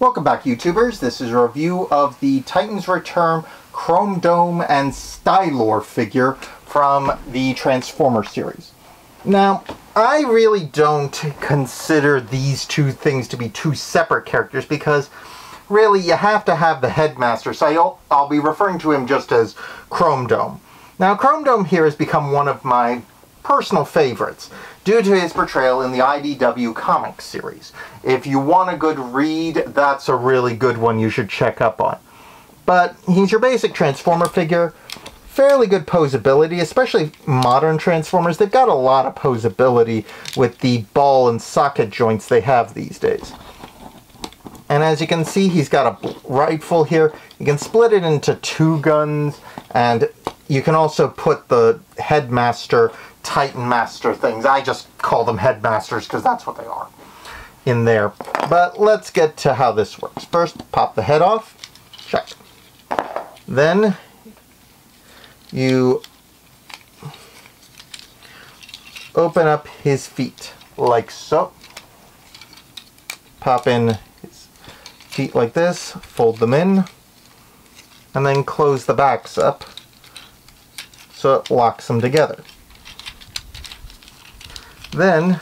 Welcome back YouTubers, this is a review of the Titans Return Chrome Dome and Stylor figure from the Transformer series. Now, I really don't consider these two things to be two separate characters because really you have to have the headmaster, so I'll, I'll be referring to him just as Chrome Dome. Now, Chrome Dome here has become one of my personal favorites due to his portrayal in the IDW comics series. If you want a good read, that's a really good one you should check up on. But he's your basic Transformer figure, fairly good posability, especially modern Transformers. They've got a lot of posability with the ball and socket joints they have these days. And as you can see, he's got a rifle here. You can split it into two guns, and you can also put the headmaster Titan Master things. I just call them Headmasters because that's what they are in there. But let's get to how this works. First, pop the head off. Check. Then you open up his feet like so. Pop in his feet like this, fold them in, and then close the backs up so it locks them together. Then,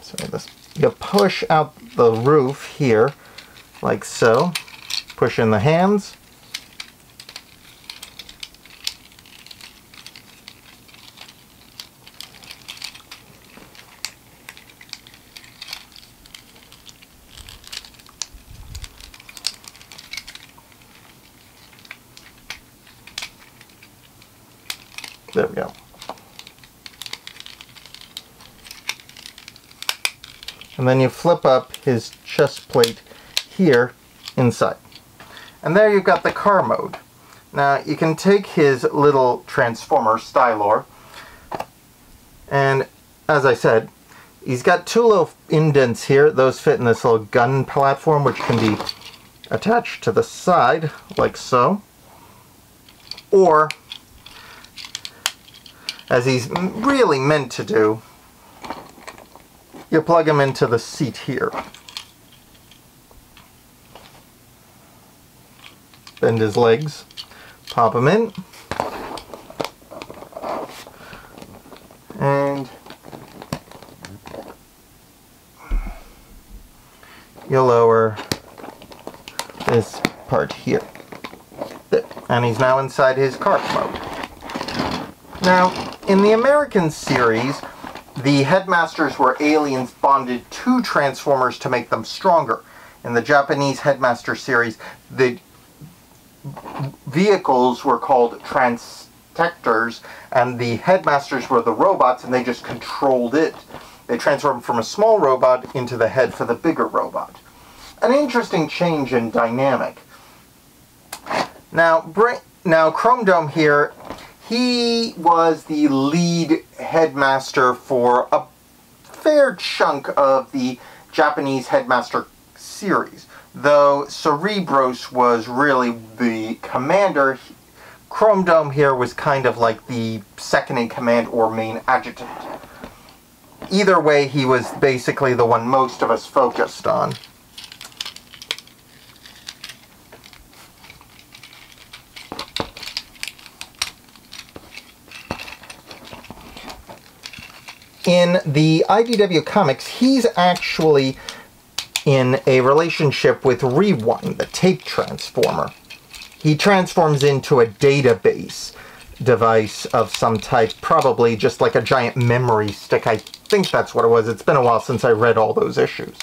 sorry, this, you push out the roof here, like so. Push in the hands. There we go. And then you flip up his chest plate here inside. And there you've got the car mode. Now you can take his little transformer, Stylor, and as I said, he's got two little indents here. Those fit in this little gun platform which can be attached to the side like so. Or, as he's really meant to do, you plug him into the seat here. Bend his legs, pop him in, and you lower this part here. And he's now inside his cart mode. Now, in the American series, the headmasters were aliens bonded to Transformers to make them stronger. In the Japanese Headmaster series, the vehicles were called Transtectors, and the headmasters were the robots, and they just controlled it. They transformed from a small robot into the head for the bigger robot. An interesting change in dynamic. Now, now Chrome Dome here he was the lead headmaster for a fair chunk of the Japanese headmaster series. Though Cerebros was really the commander, Chrome Dome here was kind of like the second in command or main adjutant. Either way, he was basically the one most of us focused on. In the IDW comics, he's actually in a relationship with Rewind, the tape transformer. He transforms into a database device of some type, probably just like a giant memory stick. I think that's what it was. It's been a while since I read all those issues.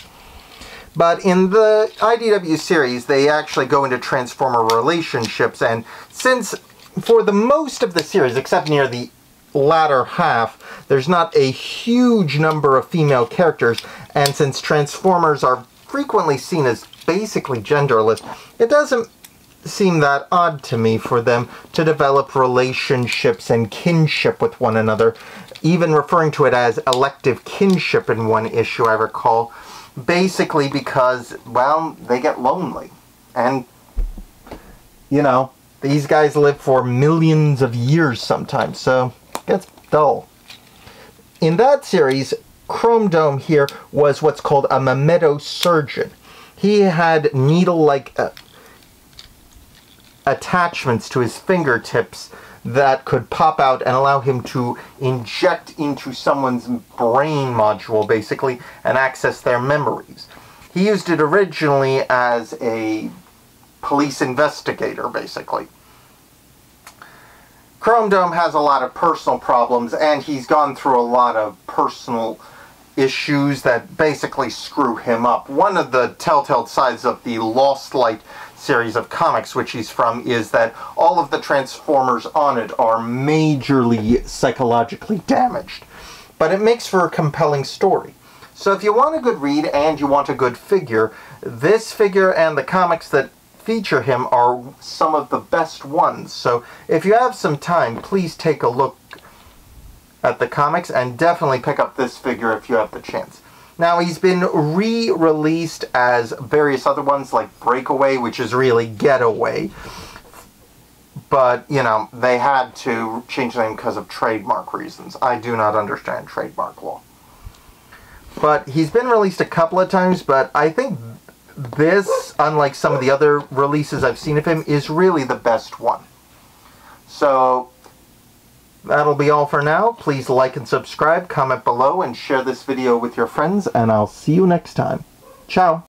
But in the IDW series, they actually go into Transformer relationships, and since for the most of the series, except near the latter half, there's not a huge number of female characters, and since Transformers are frequently seen as basically genderless, it doesn't seem that odd to me for them to develop relationships and kinship with one another, even referring to it as elective kinship in one issue, I recall, basically because, well, they get lonely. And, you know, these guys live for millions of years sometimes, so gets dull. In that series, Chrome Dome here was what's called a memento surgeon. he had needle-like uh, attachments to his fingertips that could pop out and allow him to inject into someone's brain module, basically, and access their memories. He used it originally as a police investigator, basically. Chrome Dome has a lot of personal problems, and he's gone through a lot of personal issues that basically screw him up. One of the telltale sides of the Lost Light series of comics, which he's from, is that all of the Transformers on it are majorly psychologically damaged. But it makes for a compelling story. So if you want a good read and you want a good figure, this figure and the comics that feature him are some of the best ones. So if you have some time, please take a look at the comics and definitely pick up this figure if you have the chance. Now he's been re-released as various other ones like Breakaway, which is really Getaway. But, you know, they had to change the name because of trademark reasons. I do not understand trademark law. But he's been released a couple of times, but I think this, unlike some of the other releases I've seen of him, is really the best one. So, that'll be all for now. Please like and subscribe, comment below, and share this video with your friends, and I'll see you next time. Ciao!